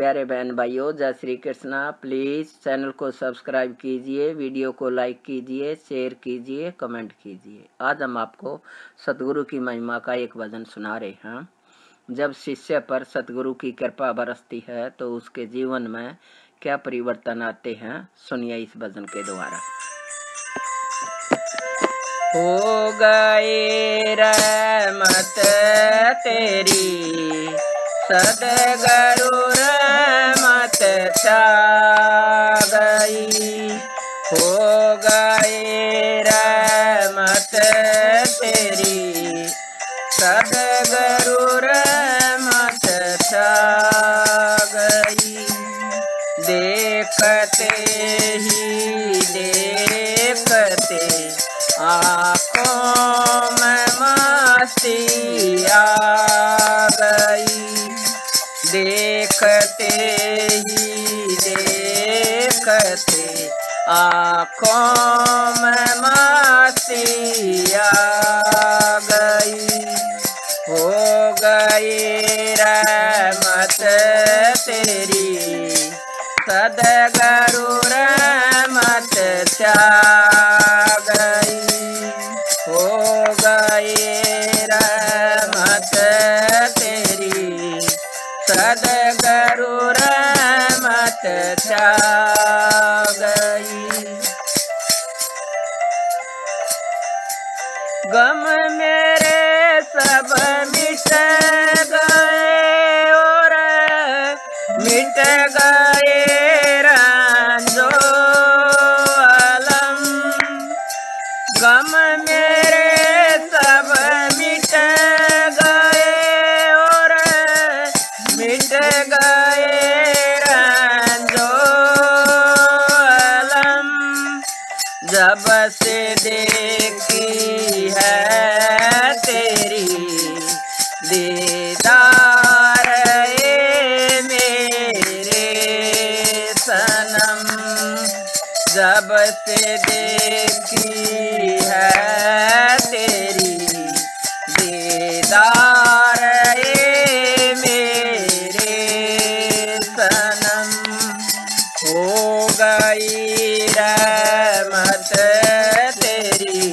प्यारे बहन भाइयों, जय श्री कृष्णा। प्लीज़ चैनल को सब्सक्राइब कीजिए वीडियो को लाइक कीजिए शेयर कीजिए कमेंट कीजिए। आज हम आपको सतगुरु की महिमा का एक वज़न सुना रहे हैं। जब शिष्य पर सतगुरु की कृपा बरसती है तो उसके जीवन में क्या परिवर्तन आते हैं? सुनिए इस भजन के द्वारा। हो गए रहमत तेरी सदगरुर मत गई हो गए रहमत तेरी। सदगरुर मत गई देखते ही देखते आँखों में मस्ती आ ही देखते आँखों में मस्ती आ गई। हो गई रहमत तेरी। सदगरु गए रंजो अलम। गम मेरे सब मिट गए और मिट गए रंजो जब से देखी से देखी है तेरी दीदार मेरे सनम हो गई रहमत तेरी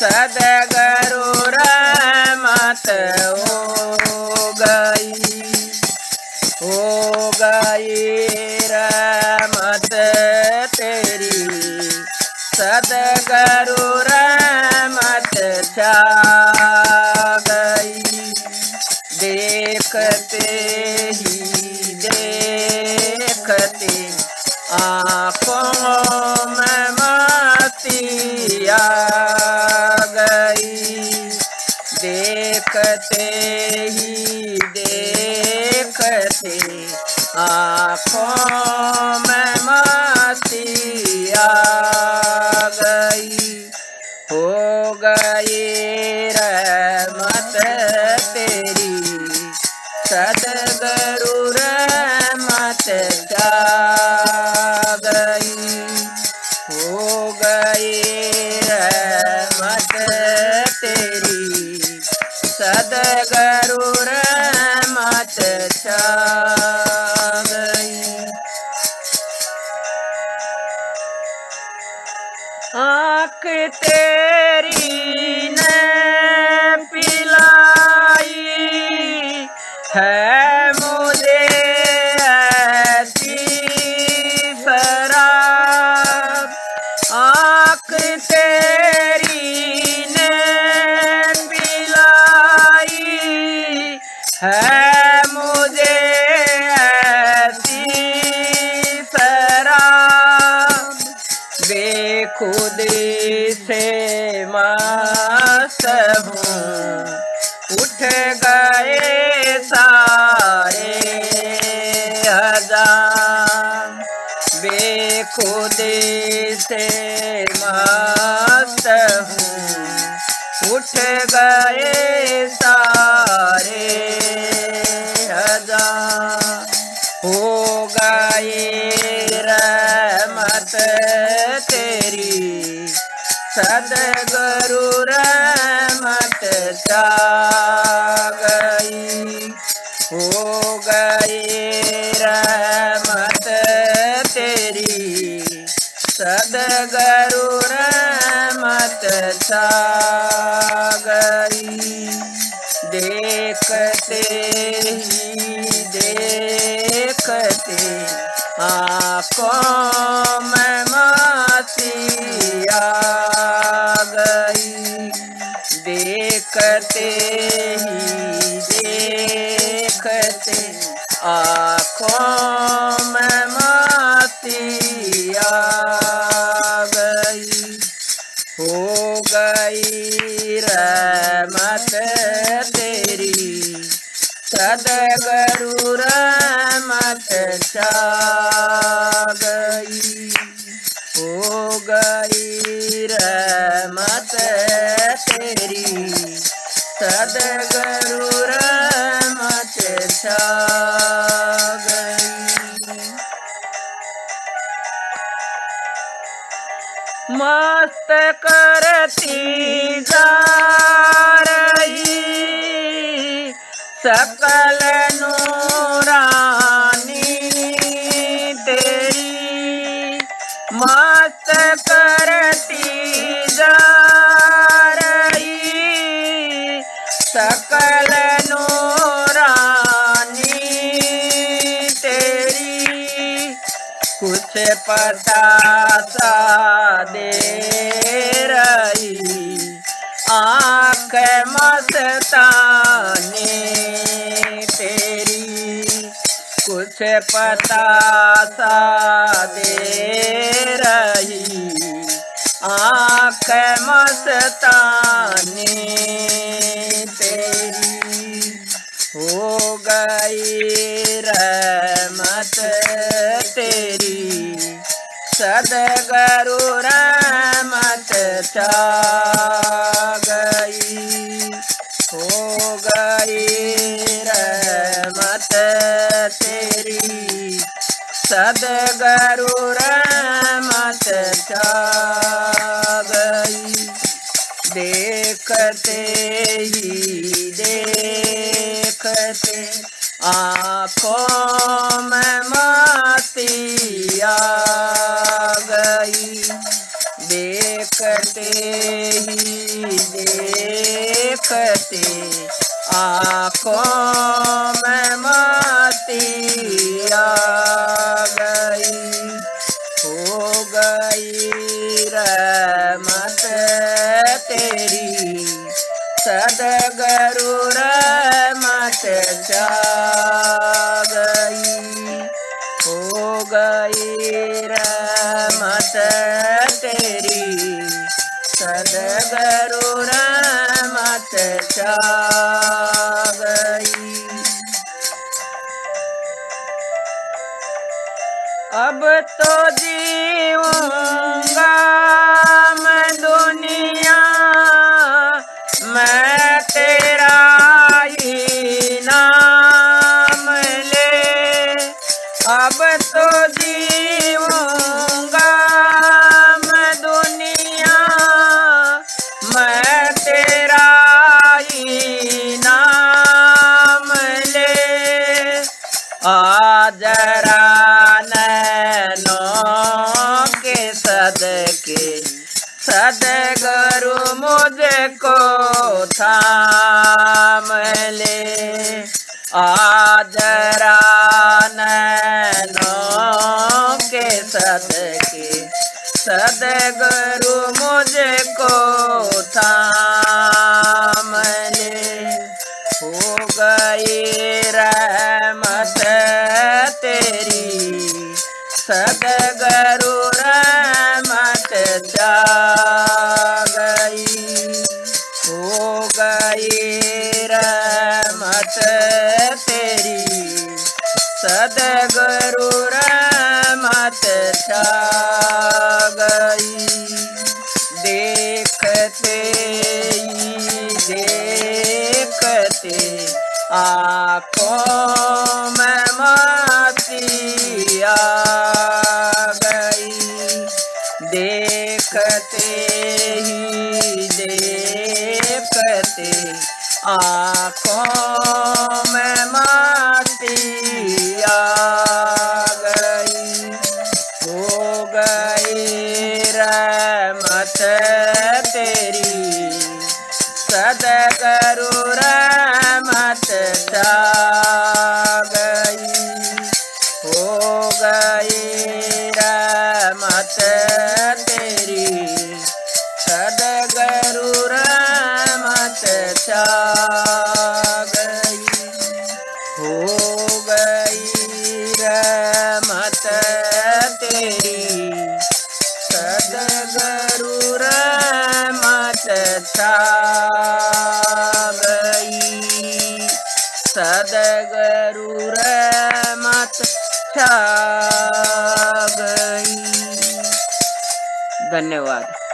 सदगरु रहमत, हो गई हो गई रहमत। सदगरु रहमत छा गई देखते ही, देखते आँखों में मस्ती आ गई। देखते ही, देखते आँखों सदगरु रहमत जा गई हो गई रहमत तेरी। सदगरु रहमत छा गई आँख तेरी गए सारे हज़ार। से हूँ। उठ गए हज़ार। हो तेरी। सदगरु रहमत ललचा गई हो गए रहमत तेरी। सदगरु रहमत गई देखते ही देखते आँखों देखते ही देखते आँखों में माती आ गई। हो गई रहमत तेरी, सदगरु रहमत छा सकल नूरानी तेरी मस्त करती जा रही। सकल नूरानी तेरी कुछ पता सा दे रही। आँख मस्ताने कुछ पता सा दे रही। आँख मस्ताने तेरी। हो गई रहमत तेरी। सदगरु रहमत छा गई। हो गई रहमत सदगरु रहमत गई देखते ही देखते आँखों में माती आ गई। देखते ही देखते आँखों तेरी। सदगरु रहमत छा गई हो गई रहमत तेरी। सदगरु रहमत छा गई अब तो जीऊँगा मुझको थाम ले। आ जरा नैनों के सदके। मुझे को थाम ले। हो गई रहमत तेरी। सदगरु सदगरु रहमत गई। देखते देखते आँखों में माती गई। देखते ही देखते आँखों गए रमत तेरी। सदगरु रमत छा गई हो गई मत तेरी। सदगरु रमत छा छा गई। धन्यवाद।